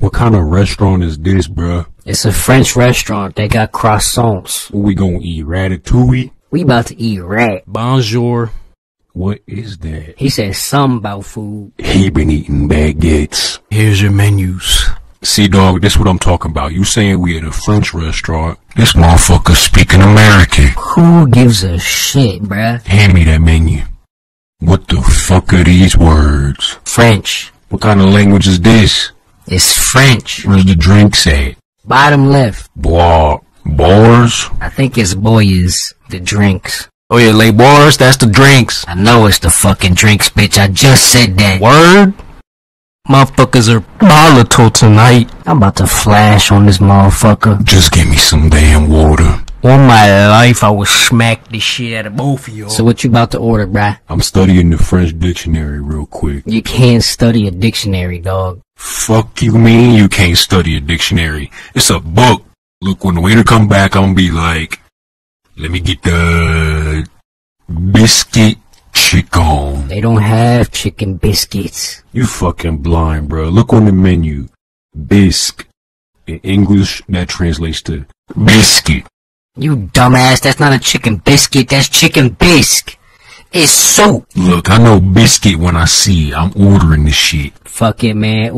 What kind of restaurant is this, bruh? It's a French restaurant. They got croissants. What we gonna eat? Ratatouille? We about to eat rat. Bonjour. What is that? He said something about food. He been eating baguettes. Here's your menus. See, dog, this what I'm talking about. You saying we at a French restaurant? This motherfucker speaking American. Who gives a shit, bruh? Hand me that menu. What the fuck are these words? French. What kind of language is this? It's French. Where's the drinks at? Bottom left. Bois. Bars? I think it's boys. The drinks. Oh yeah, lay bars, that's the drinks. I know it's the fucking drinks, bitch. I just said that. Word? Motherfuckers are volatile tonight. I'm about to flash on this motherfucker. Just give me some damn water. On my life, I will smack the shit out of both of y'all. So what you about to order, bruh? I'm studying the French dictionary real quick. You can't study a dictionary, dog. Fuck you mean you can't study a dictionary? It's a book. Look, when the waiter come back, I'm gonna be like, let me get the biscuit chicken. They don't have chicken biscuits. You fucking blind, bro. Look on the menu. Bisque. In English, that translates to biscuit. You dumbass, that's not a chicken biscuit, that's chicken bisque. It's soup. Look, I know biscuit when I see it. I'm ordering this shit. Fuck it, man.